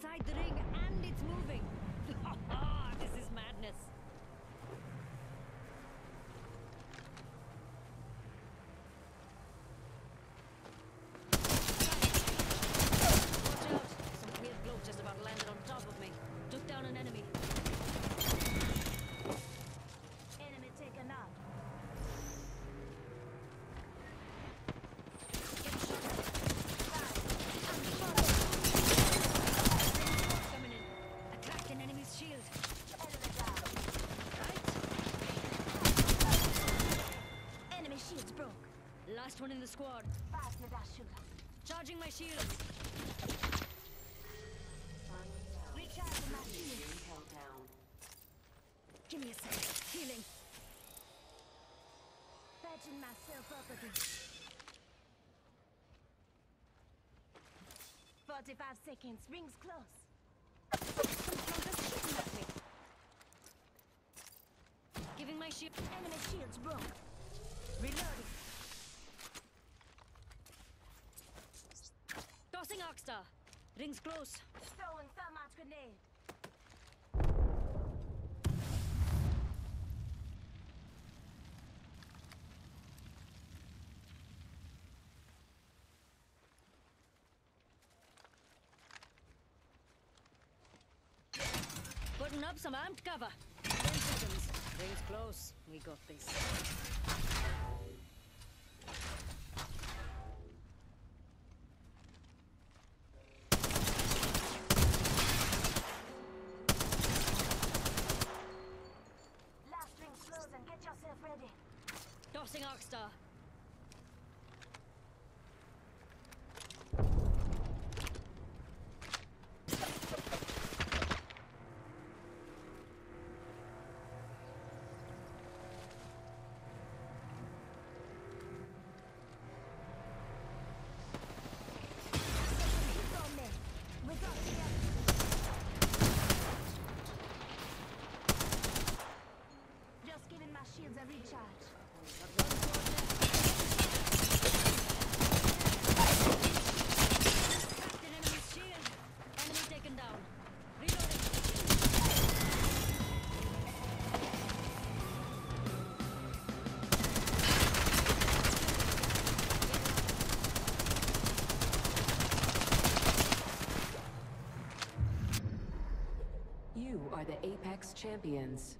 outside the ring and it's moving. squad. Charging my shields. Recharging my shield. Give me a sec. Healing. Patching myself up again. 45 seconds. Rings close. Giving my shield. Enemy shields broke. Reloading. Tossing Arc Star. Rings close. Throwing thermite grenade. Putting up some amped cover. Ten seconds. Rings close. We got this. Ready. Tossing Arc Star. Hits on me. We got together. Just giving my shields a recharge. Got one squad left. Cracked an enemy's shield. Enemy taken down. Reloading. You are the Apex Champions.